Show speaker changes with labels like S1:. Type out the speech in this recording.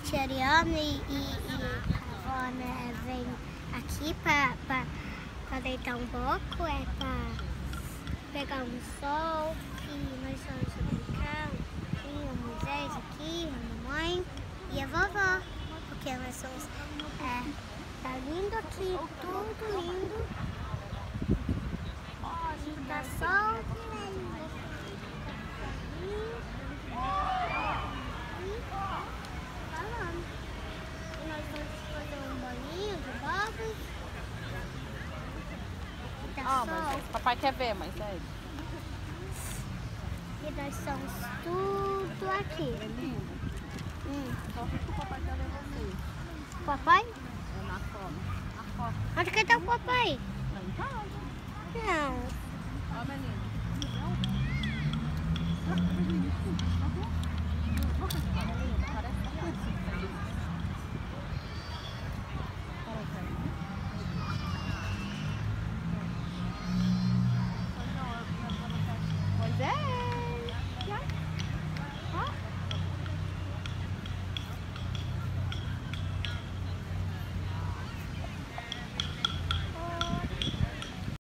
S1: tia Ariana e, e, e a avó né, vem aqui para deitar um pouco, é para pegar um sol e nós vamos brincar pouquinho, o Moisés aqui, a mamãe e a vovó, porque nós somos, é, tá lindo aqui, tudo lindo, e tá sol
S2: Ah, mas papai quer ver, mas é.
S1: E nós somos tudo aqui.
S2: É lindo. Hum, só que o papai quer ver você.
S1: Papai?
S2: É na cama.
S1: Onde que tá o papai?
S2: Tá em casa.
S1: Não.
S2: Ó, menino. Pois